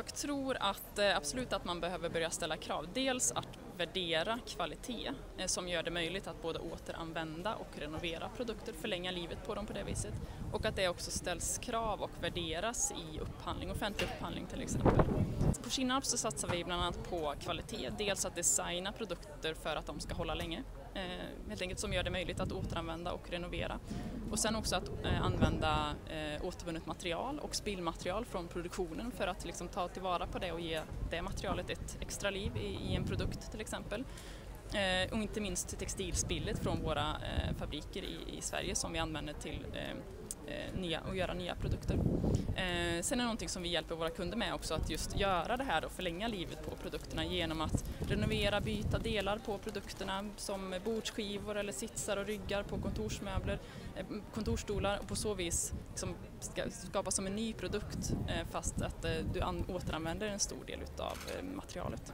Jag tror att eh, absolut att man behöver börja ställa krav. Dels att värdera kvalitet eh, som gör det möjligt att både återanvända och renovera produkter, förlänga livet på dem på det viset. Och att det också ställs krav och värderas i upphandling, offentlig upphandling till exempel. På Kinnarp så satsar vi bland annat på kvalitet, dels att designa produkter för att de ska hålla länge, eh, helt enkelt som gör det möjligt att återanvända och renovera. Och sen också att eh, använda eh, återvunnet material och spillmaterial från produktionen för att liksom ta tillvara på det och ge det materialet ett extra liv i en produkt till exempel. Eh, och inte minst textilspillet från våra eh, fabriker i, i, Sverige som vi använder till eh Eh, nya, och göra nya produkter. Eh, sen är det någonting som vi hjälper våra kunder med också att just göra det här och förlänga livet på produkterna genom att renovera, byta delar på produkterna som bordsskivor eller sitsar och ryggar på kontorsmöbler, eh, kontorsstolar och på så vis liksom skapa som en ny produkt eh, fast att eh, du återanvänder en stor del utav materialet.